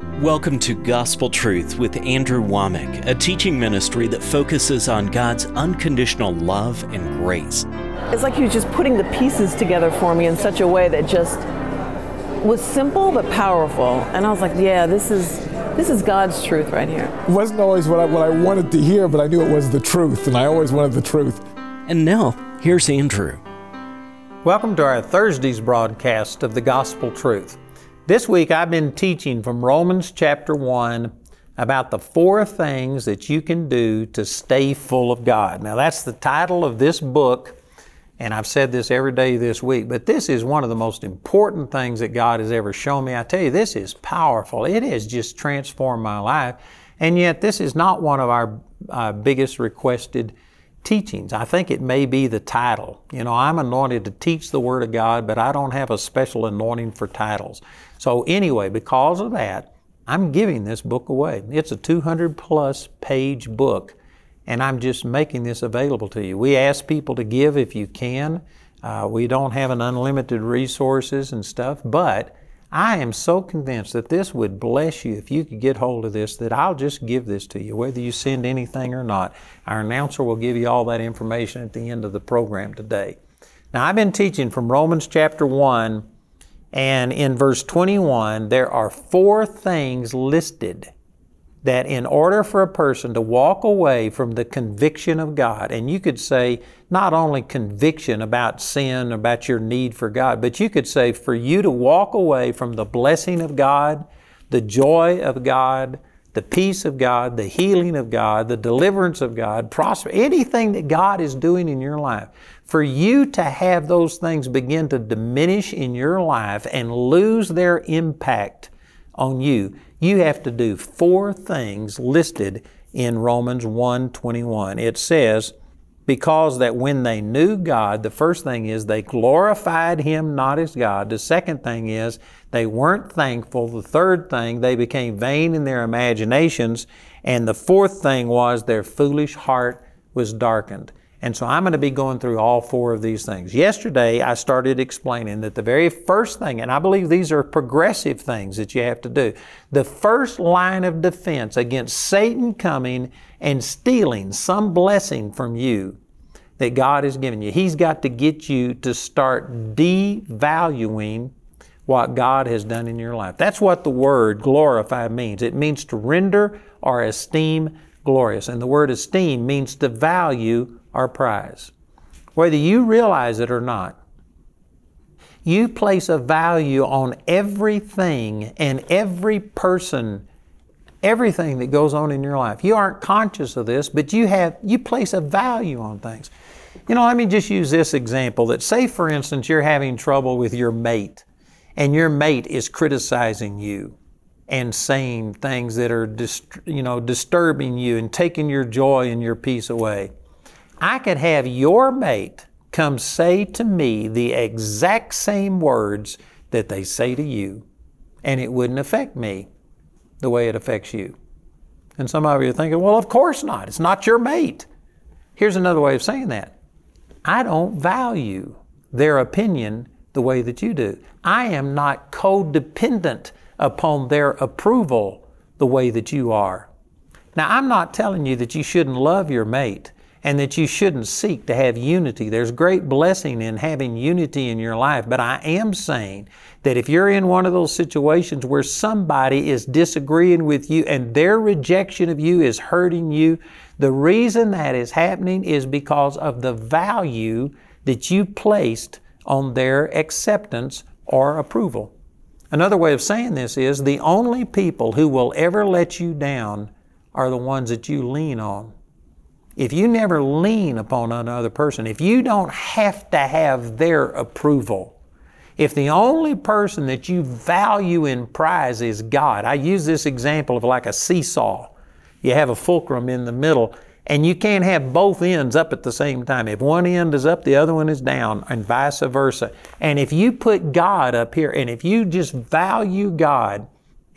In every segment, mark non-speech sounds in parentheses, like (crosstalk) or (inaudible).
Welcome to Gospel Truth with Andrew Wommack, a teaching ministry that focuses on God's unconditional love and grace. It's like he was just putting the pieces together for me in such a way that just was simple but powerful. And I was like, yeah, this is this is God's truth right here. It wasn't always what I, what I wanted to hear, but I knew it was the truth, and I always wanted the truth. And now, here's Andrew. Welcome to our Thursday's broadcast of the Gospel Truth. This week I've been teaching from Romans chapter 1 about the four things that you can do to stay full of God. Now, that's the title of this book and I've said this every day this week, but this is one of the most important things that God has ever shown me. I tell you, this is powerful. It has just transformed my life. And yet, this is not one of our uh, biggest requested teachings. I think it may be the title. You know, I'm anointed to teach the Word of God, but I don't have a special anointing for titles. So, anyway, because of that, I'm giving this book away. It's a 200 plus page book and I'm just making this available to you. We ask people to give if you can. Uh, we don't have an unlimited resources and stuff, but I am so convinced that this would bless you if you could get hold of this, that I'll just give this to you, whether you send anything or not. Our announcer will give you all that information at the end of the program today. Now, I've been teaching from Romans chapter 1, and in verse 21, there are four things listed that in order for a person to walk away from the conviction of God, and you could say not only conviction about sin, about your need for God, but you could say for you to walk away from the blessing of God, the joy of God, the peace of God, the healing of God, the deliverance of God, prosper, anything that God is doing in your life, for you to have those things begin to diminish in your life and lose their impact on you, you have to do four things listed in Romans 1:21. It says, because that when they knew God, the first thing is they glorified Him not as God. The second thing is they weren't thankful. The third thing, they became vain in their imaginations. And the fourth thing was their foolish heart was darkened. And so I'm going to be going through all four of these things. Yesterday, I started explaining that the very first thing, and I believe these are progressive things that you have to do, the first line of defense against Satan coming and stealing some blessing from you that God has given you, he's got to get you to start devaluing what God has done in your life. That's what the word glorify means. It means to render or esteem glorious. And the word esteem means to value our prize. Whether you realize it or not, you place a value on everything and every person, everything that goes on in your life. You aren't conscious of this, but you have you place a value on things. You know, let me just use this example that say for instance you're having trouble with your mate and your mate is criticizing you and saying things that are dist- you know disturbing you and taking your joy and your peace away. I could have your mate come say to me the exact same words that they say to you, and it wouldn't affect me the way it affects you. And some of you are thinking, well, of course not. It's not your mate. Here's another way of saying that I don't value their opinion the way that you do. I am not codependent upon their approval the way that you are. Now, I'm not telling you that you shouldn't love your mate and that you shouldn't seek to have unity. There's great blessing in having unity in your life, but I am saying that if you're in one of those situations where somebody is disagreeing with you and their rejection of you is hurting you, the reason that is happening is because of the value that you placed on their acceptance or approval. Another way of saying this is the only people who will ever let you down are the ones that you lean on. If you never lean upon another person, if you don't have to have their approval, if the only person that you value and prize is God, I use this example of like a seesaw. You have a fulcrum in the middle, and you can't have both ends up at the same time. If one end is up, the other one is down, and vice versa. And if you put God up here, and if you just value God,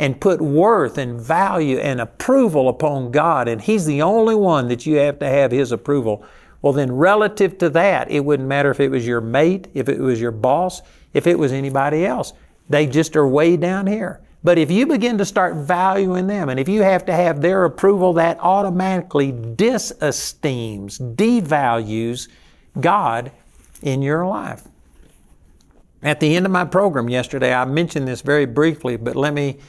and put worth and value and approval upon God, and He's the only one that you have to have His approval, well, then relative to that, it wouldn't matter if it was your mate, if it was your boss, if it was anybody else. They just are way down here. But if you begin to start valuing them, and if you have to have their approval, that automatically disesteems, devalues God in your life. At the end of my program yesterday, I mentioned this very briefly, but let me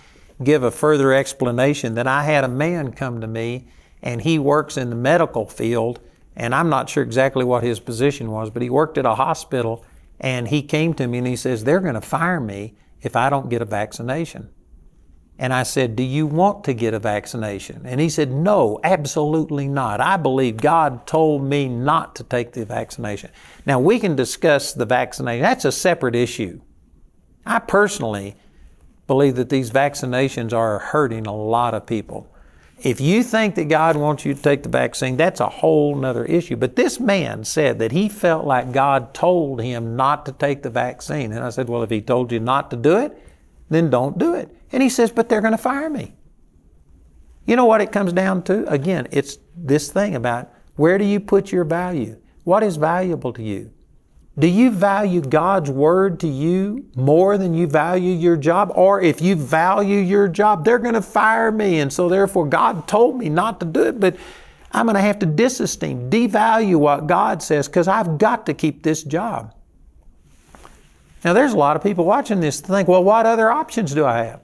give a further explanation that I had a man come to me and he works in the medical field and I'm not sure exactly what his position was, but he worked at a hospital and he came to me and he says, They're going to fire me if I don't get a vaccination. And I said, Do you want to get a vaccination? And he said, No, absolutely not. I believe God told me not to take the vaccination. Now, we can discuss the vaccination, that's a separate issue. I personally believe that these vaccinations are hurting a lot of people. If you think that God wants you to take the vaccine, that's a whole nother issue. But this man said that he felt like God told him not to take the vaccine. And I said, Well, if he told you not to do it, then don't do it. And he says, But they're going to fire me. You know what it comes down to? Again, it's this thing about where do you put your value? What is valuable to you? Do you value God's word to you more than you value your job? Or if you value your job, they're going to fire me. And so therefore, God told me not to do it, but I'm going to have to disesteem, devalue what God says because I've got to keep this job. Now, there's a lot of people watching this think, well, what other options do I have?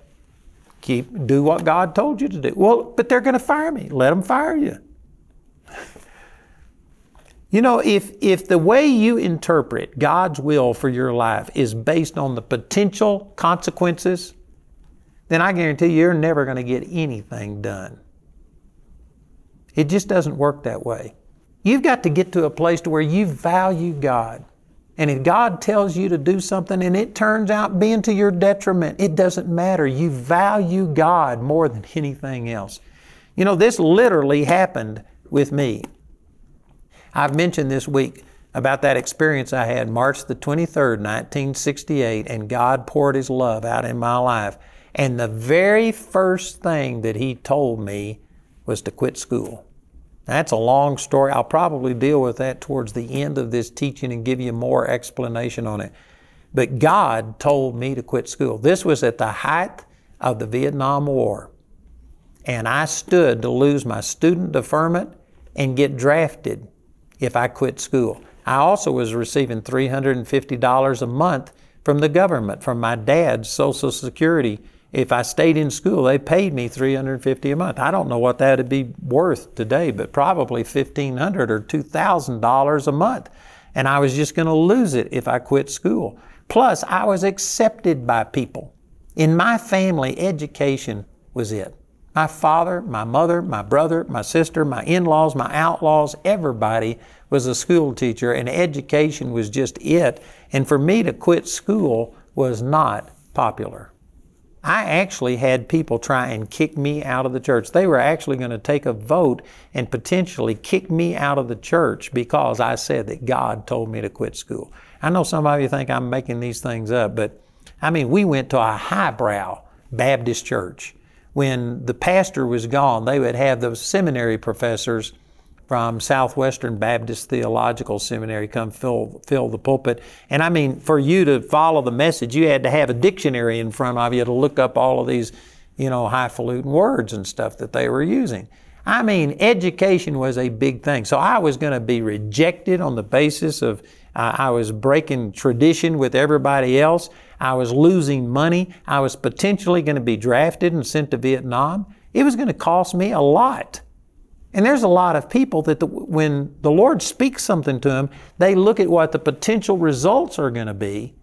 Keep, do what God told you to do. Well, but they're going to fire me. Let them fire you. You know, if, if the way you interpret God's will for your life is based on the potential consequences, then I guarantee you, you're never going to get anything done. It just doesn't work that way. You've got to get to a place to where you value God. And if God tells you to do something and it turns out being to your detriment, it doesn't matter. You value God more than anything else. You know, this literally happened with me. I've mentioned this week about that experience I had March the 23rd, 1968, and God poured His love out in my life. And the very first thing that He told me was to quit school. That's a long story. I'll probably deal with that towards the end of this teaching and give you more explanation on it. But God told me to quit school. This was at the height of the Vietnam War. And I stood to lose my student deferment and get drafted if I quit school. I also was receiving $350 a month from the government, from my dad's Social Security. If I stayed in school, they paid me $350 a month. I don't know what that would be worth today, but probably $1,500 or $2,000 a month. And I was just going to lose it if I quit school. Plus, I was accepted by people. In my family, education was it. My father, my mother, my brother, my sister, my in laws, my outlaws, everybody was a school teacher, and education was just it. And for me to quit school was not popular. I actually had people try and kick me out of the church. They were actually going to take a vote and potentially kick me out of the church because I said that God told me to quit school. I know some of you think I'm making these things up, but I mean, we went to a highbrow Baptist church when the pastor was gone, they would have those seminary professors from Southwestern Baptist Theological Seminary come fill, fill the pulpit. And I mean, for you to follow the message, you had to have a dictionary in front of you to look up all of these, you know, highfalutin words and stuff that they were using. I mean, education was a big thing. So I was going to be rejected on the basis of uh, I was breaking tradition with everybody else. I was losing money. I was potentially going to be drafted and sent to Vietnam. It was going to cost me a lot. And there's a lot of people that the, when the Lord speaks something to them, they look at what the potential results are going to be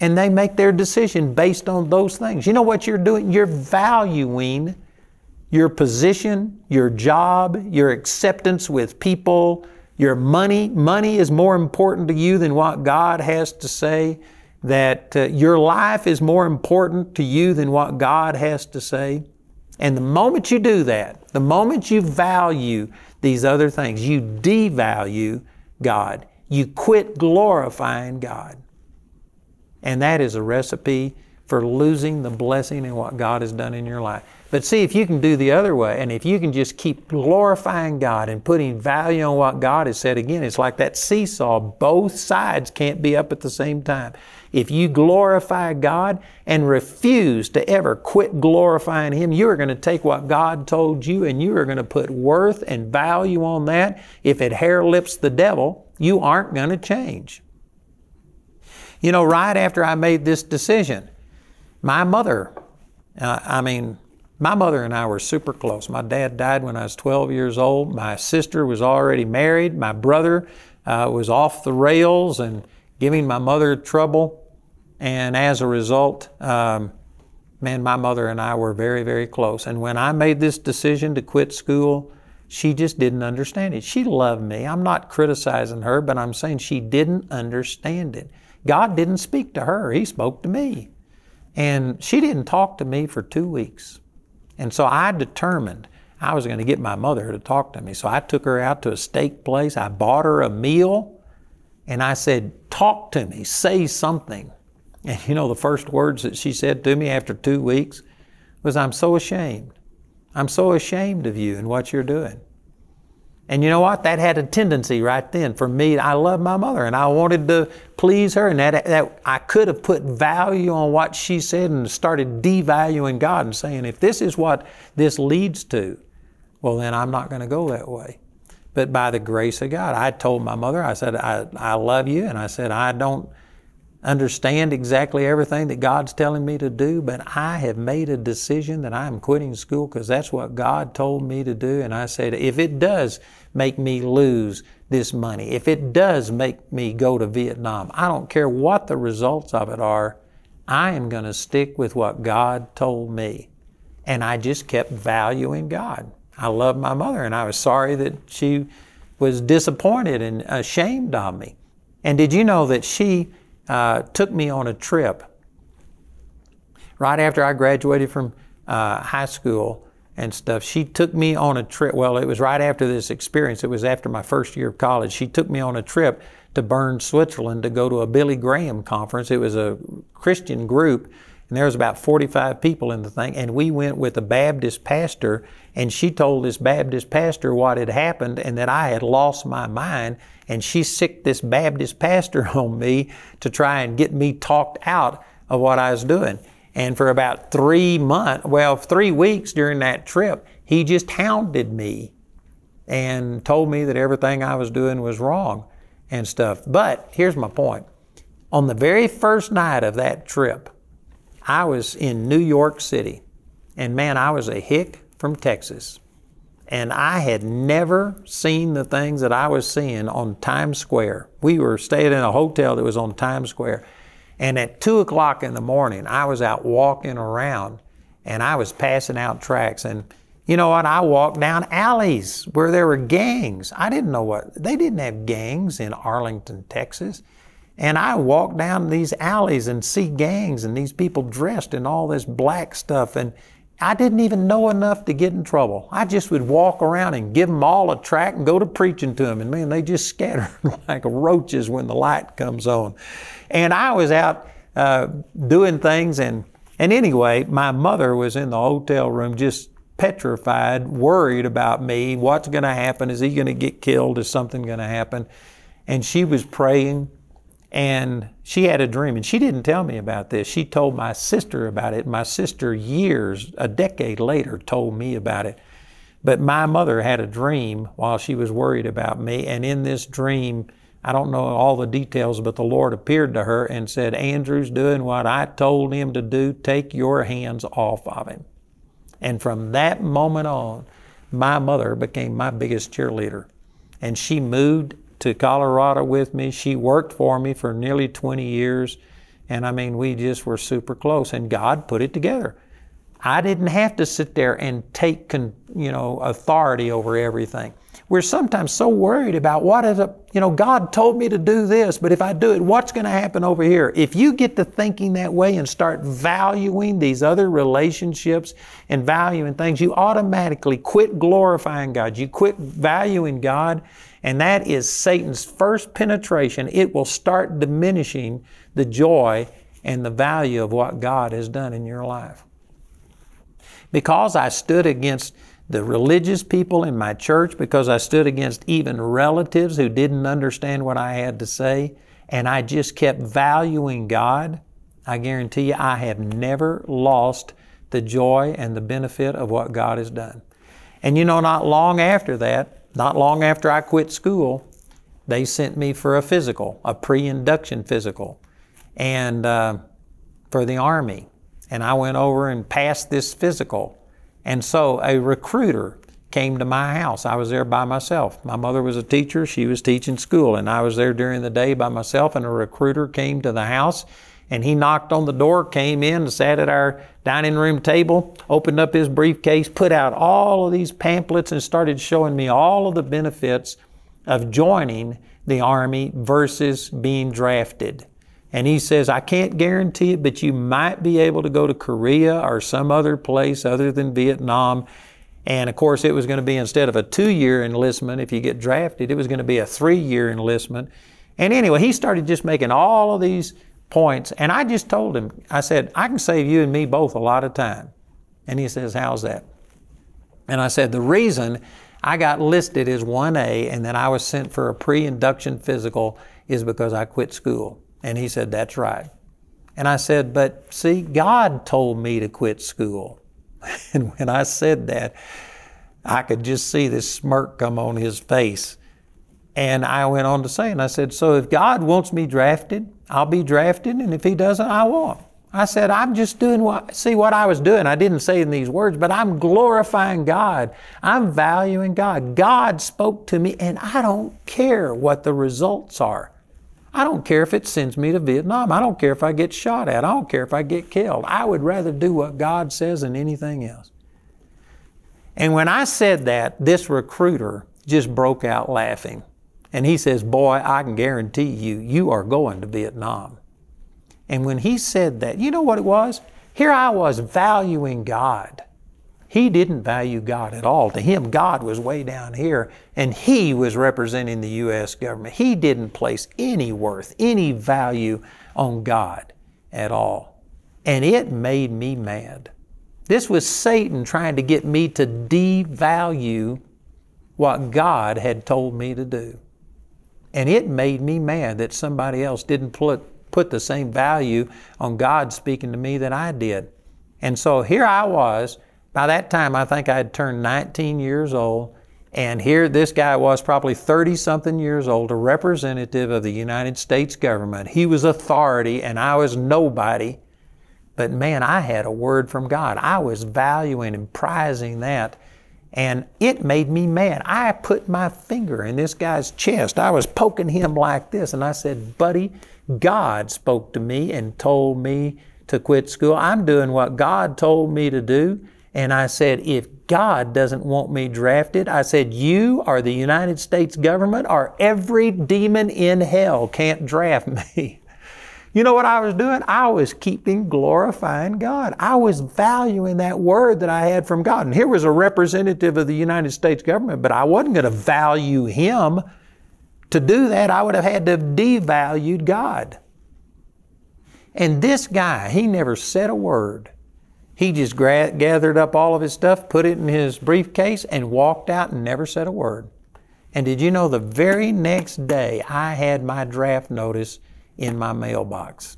and they make their decision based on those things. You know what you're doing? You're valuing your position, your job, your acceptance with people, your money. Money is more important to you than what God has to say that uh, your life is more important to you than what God has to say. And the moment you do that, the moment you value these other things, you devalue God. You quit glorifying God. And that is a recipe for losing the blessing and what God has done in your life. But see, if you can do the other way, and if you can just keep glorifying God and putting value on what God has said, again, it's like that seesaw. Both sides can't be up at the same time. If you glorify God and refuse to ever quit glorifying Him, you are going to take what God told you and you are going to put worth and value on that. If it hair lips the devil, you aren't going to change. You know, right after I made this decision, my mother, uh, I mean, my mother and I were super close. My dad died when I was 12 years old. My sister was already married. My brother uh, was off the rails and giving my mother trouble. And as a result, um, man, my mother and I were very, very close. And when I made this decision to quit school, she just didn't understand it. She loved me. I'm not criticizing her, but I'm saying she didn't understand it. God didn't speak to her, He spoke to me. And she didn't talk to me for two weeks. And so I determined I was going to get my mother to talk to me. So I took her out to a steak place. I bought her a meal and I said, Talk to me, say something. (laughs) And you know, the first words that she said to me after two weeks was, I'm so ashamed. I'm so ashamed of you and what you're doing. And you know what? That had a tendency right then for me. I love my mother and I wanted to please her, and that, that I could have put value on what she said and started devaluing God and saying, if this is what this leads to, well, then I'm not going to go that way. But by the grace of God, I told my mother, I said, I, I love you, and I said, I don't understand exactly everything that God's telling me to do, but I have made a decision that I'm quitting school because that's what God told me to do. And I said, if it does make me lose this money, if it does make me go to Vietnam, I don't care what the results of it are, I am going to stick with what God told me. And I just kept valuing God. I loved my mother and I was sorry that she was disappointed and ashamed of me. And did you know that she uh, took me on a trip right after I graduated from uh, high school and stuff. She took me on a trip. Well, it was right after this experience. It was after my first year of college. She took me on a trip to Bern, Switzerland to go to a Billy Graham conference. It was a Christian group and there was about 45 people in the thing and we went with a baptist pastor and she told this baptist pastor what had happened and that i had lost my mind and she sicked this Baptist pastor (laughs) on me to try and get me talked out of what I was doing. And for about three months, well, three weeks during that trip, he just hounded me and told me that everything I was doing was wrong and stuff. But here's my point. On the very first night of that trip, I was in New York City. And man, I was a hick from Texas and I had never seen the things that I was seeing on Times Square. We were staying in a hotel that was on Times Square, and at two o'clock in the morning, I was out walking around, and I was passing out tracts. And you know what? I walked down alleys where there were gangs. I didn't know what they didn't have gangs in Arlington, Texas. And I walk down these alleys and see gangs and these people dressed in all this black stuff and I didn't even know enough to get in trouble. I just would walk around and give them all a track and go to preaching to them. And man, they just (laughs) scatter like roaches when the light comes on. And I was out uh, doing things. And, and anyway, my mother was in the hotel room just petrified, worried about me. What's going to happen? Is he going to get killed? Is something going to happen? And she was praying and she had a dream, and she didn't tell me about this. She told my sister about it. My sister, years, a decade later, told me about it. But my mother had a dream while she was worried about me, and in this dream, I don't know all the details, but the Lord appeared to her and said, Andrew's doing what I told him to do. Take your hands off of him. And from that moment on, my mother became my biggest cheerleader. And she moved to Colorado with me. She worked for me for nearly 20 years. And I mean, we just were super close, and God put it together. I didn't have to sit there and take, you know, authority over everything. We're sometimes so worried about what is a, you know, God told me to do this, but if I do it, what's going to happen over here? If you get to thinking that way and start valuing these other relationships and valuing things, you automatically quit glorifying God. You quit valuing God and that is Satan's first penetration. It will start diminishing the joy and the value of what God has done in your life. Because I stood against the religious people in my church, because I stood against even relatives who didn't understand what I had to say, and I just kept valuing God, I guarantee you I have never lost the joy and the benefit of what God has done. And you know, not long after that, not long after I quit school, they sent me for a physical, a pre induction physical, and uh, for the Army. And I went over and passed this physical. And so a recruiter came to my house. I was there by myself. My mother was a teacher, she was teaching school, and I was there during the day by myself. And a recruiter came to the house and he knocked on the door, came in, sat at our dining room table, opened up his briefcase, put out all of these pamphlets, and started showing me all of the benefits of joining the Army versus being drafted. And he says, I can't guarantee it, but you might be able to go to Korea or some other place other than Vietnam. And of course, it was going to be instead of a two year enlistment, if you get drafted, it was going to be a three year enlistment. And anyway, he started just making all of these points. And I just told him, I said, I can save you and me both a lot of time. And he says, How's that? And I said, The reason I got listed as 1A and then I was sent for a pre induction physical is because I quit school. And he said, That's right. And I said, But see, God told me to quit school. (laughs) and when I said that, I could just see this smirk come on his face. And I went on to say, and I said, So if God wants me drafted, I'll be drafted, and if He doesn't, I won't. I said, I'm just doing what, see what I was doing. I didn't say in these words, but I'm glorifying God. I'm valuing God. God spoke to me, and I don't care what the results are. I don't care if it sends me to Vietnam. I don't care if I get shot at. I don't care if I get killed. I would rather do what God says than anything else. And when I said that, this recruiter just broke out laughing. And he says, Boy, I can guarantee you, you are going to Vietnam. And when he said that, you know what it was? Here I was valuing God. He didn't value God at all. To him, God was way down here, and he was representing the U.S. government. He didn't place any worth, any value on God at all. And it made me mad. This was Satan trying to get me to devalue what God had told me to do. And it made me mad that somebody else didn't put, put the same value on God speaking to me that I did. And so here I was. By that time, I think I had turned 19 years old. And here this guy was probably 30 something years old, a representative of the United States government. He was authority and I was nobody. But man, I had a word from God. I was valuing and prizing that. And it made me mad. I put my finger in this guy's chest. I was poking him like this. And I said, Buddy, God spoke to me and told me to quit school. I'm doing what God told me to do. And I said, if God doesn't want me drafted, I said, you or the United States government or every demon in hell can't draft me. (laughs) You know what I was doing? I was keeping glorifying God. I was valuing that word that I had from God. And here was a representative of the United States government, but I wasn't going to value him. To do that, I would have had to have devalued God. And this guy, he never said a word. He just gathered up all of his stuff, put it in his briefcase, and walked out and never said a word. And did you know the very next day I had my draft notice in my mailbox.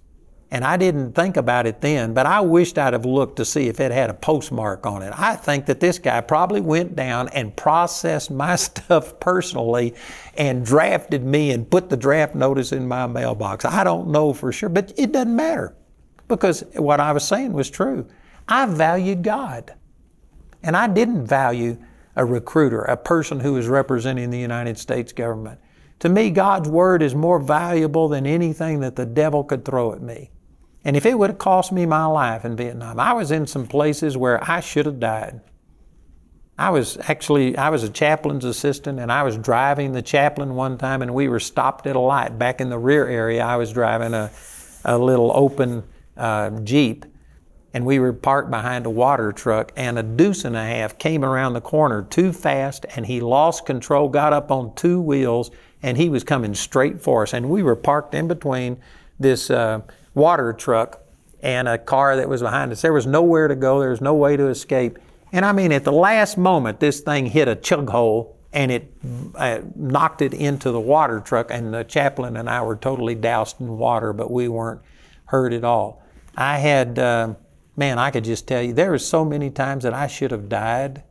And I didn't think about it then, but I wished I'd have looked to see if it had a postmark on it. I think that this guy probably went down and processed my (laughs) stuff personally and drafted me and put the draft notice in my mailbox. I don't know for sure, but it doesn't matter because what I was saying was true. I valued God. And I didn't value a recruiter, a person who was representing the United States government. To me, God's Word is more valuable than anything that the devil could throw at me. And if it would have cost me my life in Vietnam, I was in some places where I should have died. I was actually, I was a chaplain's assistant and I was driving the chaplain one time and we were stopped at a light back in the rear area. I was driving a, a little open uh, Jeep and we were parked behind a water truck and a deuce and a half came around the corner too fast and he lost control, got up on two wheels and he was coming straight for us. And we were parked in between this uh, water truck and a car that was behind us. There was nowhere to go, there was no way to escape. And I mean, at the last moment, this thing hit a chug hole and it uh, knocked it into the water truck, and the chaplain and I were totally doused in water, but we weren't hurt at all. I had, uh, man, I could just tell you, there were so many times that I should have died,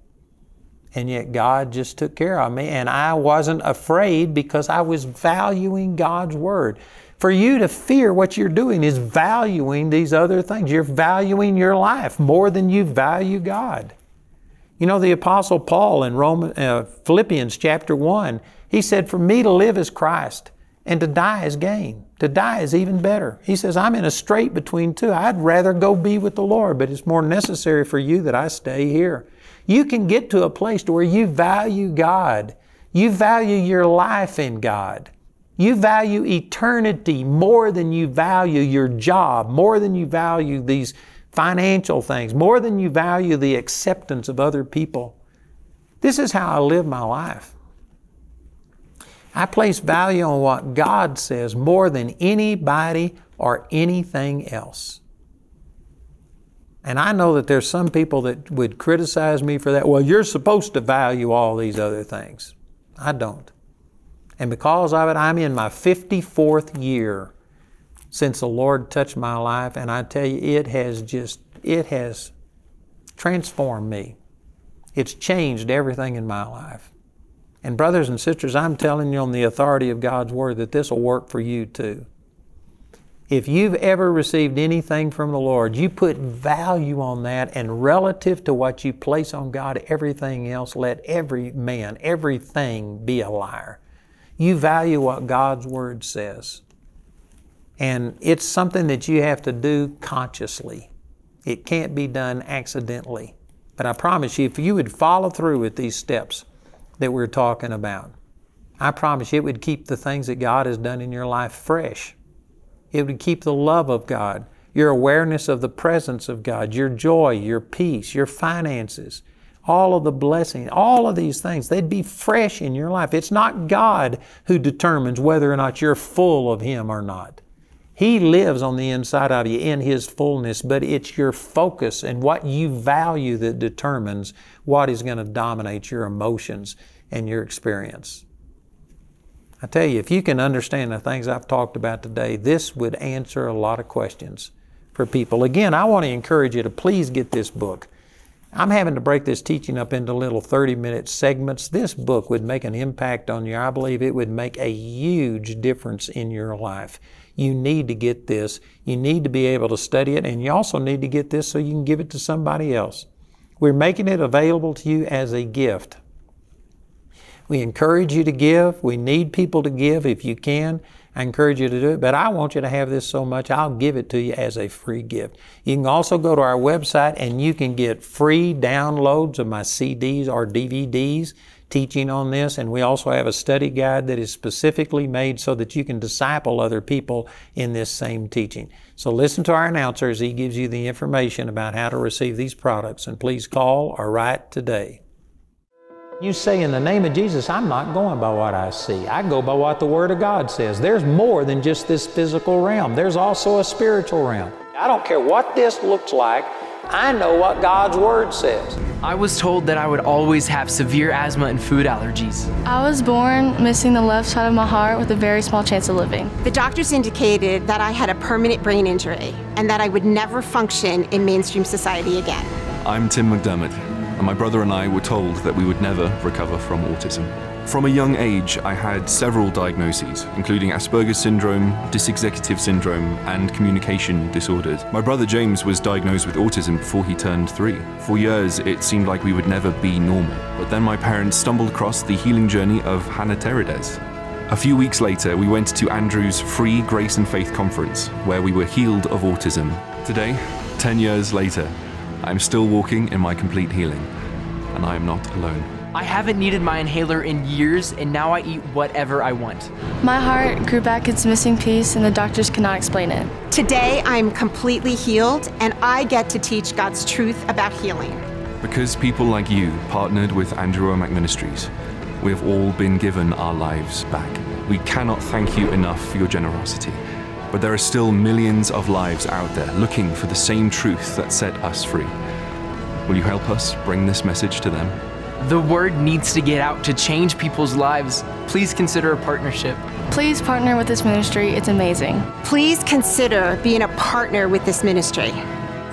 and yet God just took care of me, and I wasn't afraid because I was valuing God's Word. For you to fear what you're doing is valuing these other things. You're valuing your life more than you value God. You know, the Apostle Paul in Roman, uh, Philippians chapter 1, he said, For me to live is Christ, and to die is gain. To die is even better. He says, I'm in a strait between two. I'd rather go be with the Lord, but it's more necessary for you that I stay here. You can get to a place where you value God. You value your life in God. You value eternity more than you value your job, more than you value these financial things, more than you value the acceptance of other people. This is how I live my life. I place value on what God says more than anybody or anything else. And I know that there's some people that would criticize me for that. Well, you're supposed to value all these other things. I don't. And because of it, I'm in my 54th year since the Lord touched my life, and I tell you, it has just, it has transformed me. It's changed everything in my life. And, brothers and sisters, I'm telling you on the authority of God's Word that this will work for you too. If you've ever received anything from the Lord, you put value on that, and relative to what you place on God, everything else, let every man, everything be a liar. You value what God's Word says. And it's something that you have to do consciously. It can't be done accidentally. But I promise you, if you would follow through with these steps that we're talking about, I promise you it would keep the things that God has done in your life fresh. It would keep the love of God, your awareness of the presence of God, your joy, your peace, your finances, all of the blessings, all of these things, they'd be fresh in your life. It's not God who determines whether or not you're full of Him or not. He lives on the inside of you in His fullness, but it's your focus and what you value that determines what is going to dominate your emotions and your experience. I tell you, if you can understand the things I've talked about today, this would answer a lot of questions for people. Again, I want to encourage you to please get this book. I'm having to break this teaching up into little 30 minute segments. This book would make an impact on you. I believe it would make a huge difference in your life. You need to get this. You need to be able to study it, and you also need to get this so you can give it to somebody else. We're making it available to you as a gift. We encourage you to give. We need people to give if you can. I encourage you to do it, but I want you to have this so much, I'll give it to you as a free gift. You can also go to our website and you can get free downloads of my CDs or DVDs teaching on this, and we also have a study guide that is specifically made so that you can disciple other people in this same teaching. So listen to our announcer as he gives you the information about how to receive these products, and please call or write today. You say, in the name of Jesus, I'm not going by what I see. I go by what the Word of God says. There's more than just this physical realm, there's also a spiritual realm. I don't care what this looks like, I know what God's Word says. I was told that I would always have severe asthma and food allergies. I was born missing the left side of my heart with a very small chance of living. The doctors indicated that I had a permanent brain injury and that I would never function in mainstream society again. I'm Tim McDermott, and my brother and I were told that we would never recover from autism. From a young age, I had several diagnoses, including Asperger's syndrome, dysexecutive syndrome, and communication disorders. My brother James was diagnosed with autism before he turned three. For years, it seemed like we would never be normal. But then my parents stumbled across the healing journey of Hannah Teredes. A few weeks later, we went to Andrew's free Grace and Faith conference, where we were healed of autism. Today, 10 years later, I'm still walking in my complete healing, and I am not alone. I haven't needed my inhaler in years, and now I eat whatever I want. My heart grew back its missing piece, and the doctors cannot explain it. Today, I'm completely healed, and I get to teach God's truth about healing. Because people like you partnered with Andrew Wommack Ministries, we have all been given our lives back. We cannot thank you enough for your generosity. But there are still millions of lives out there looking for the same truth that set us free. Will you help us bring this message to them? The word needs to get out to change people's lives. Please consider a partnership. Please partner with this ministry. It's amazing. Please consider being a partner with this ministry.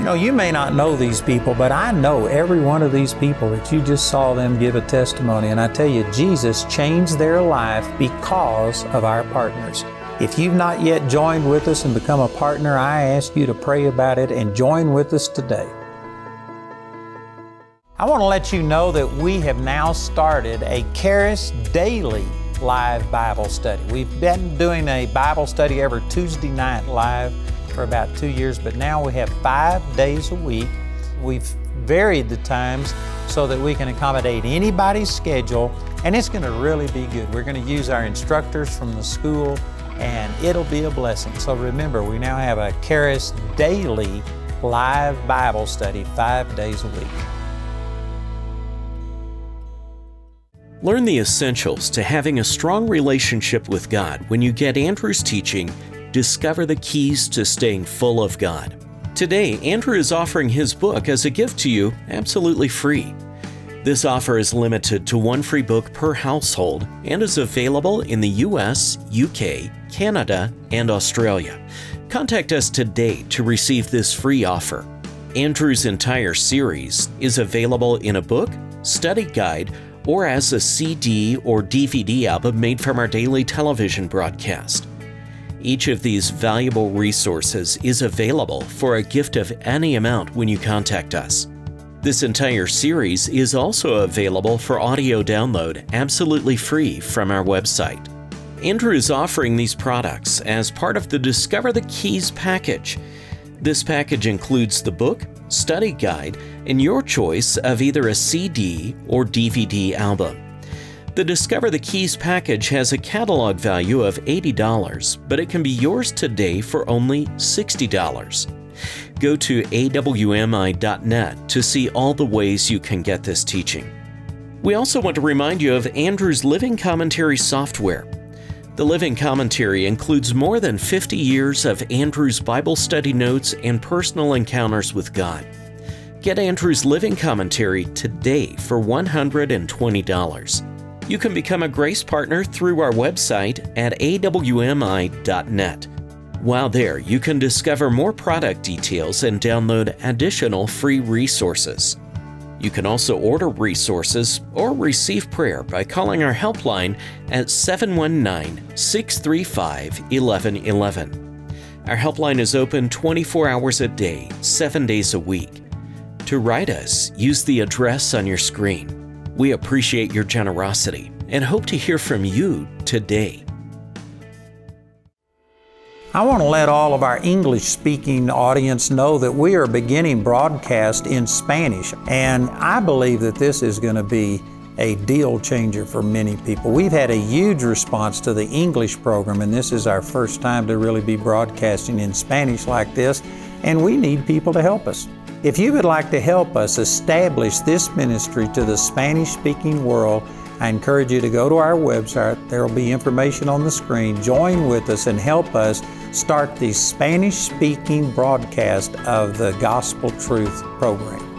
You know, you may not know these people, but I know every one of these people that you just saw them give a testimony. And I tell you, Jesus changed their life because of our partners. If you've not yet joined with us and become a partner, I ask you to pray about it and join with us today. I want to let you know that we have now started a Charis Daily live Bible study. We've been doing a Bible study every Tuesday night live for about two years, but now we have five days a week. We've varied the times so that we can accommodate anybody's schedule, and it's going to really be good. We're going to use our instructors from the school, and it'll be a blessing. So remember, we now have a Charis Daily live Bible study five days a week. Learn the essentials to having a strong relationship with God when you get Andrew's teaching, Discover the Keys to Staying Full of God. Today, Andrew is offering his book as a gift to you absolutely free. This offer is limited to one free book per household and is available in the US, UK, Canada, and Australia. Contact us today to receive this free offer. Andrew's entire series is available in a book, study guide, or as a CD or DVD album made from our daily television broadcast. Each of these valuable resources is available for a gift of any amount when you contact us. This entire series is also available for audio download absolutely free from our website. Andrew is offering these products as part of the Discover the Keys package. This package includes the book, study guide, and your choice of either a CD or DVD album. The Discover the Keys package has a catalog value of $80, but it can be yours today for only $60. Go to awmi.net to see all the ways you can get this teaching. We also want to remind you of Andrew's Living Commentary software. The Living Commentary includes more than 50 years of Andrew's Bible study notes and personal encounters with God. Get Andrew's Living Commentary today for $120. You can become a Grace Partner through our website at awmi.net. While there, you can discover more product details and download additional free resources. You can also order resources or receive prayer by calling our helpline at 719 635 1111. Our helpline is open 24 hours a day, 7 days a week. To write us, use the address on your screen. We appreciate your generosity and hope to hear from you today. I want to let all of our English speaking audience know that we are beginning broadcast in Spanish, and I believe that this is going to be a deal changer for many people. We've had a huge response to the English program, and this is our first time to really be broadcasting in Spanish like this, and we need people to help us. If you would like to help us establish this ministry to the Spanish speaking world, I encourage you to go to our website. There will be information on the screen. Join with us and help us start the Spanish speaking broadcast of the Gospel Truth program.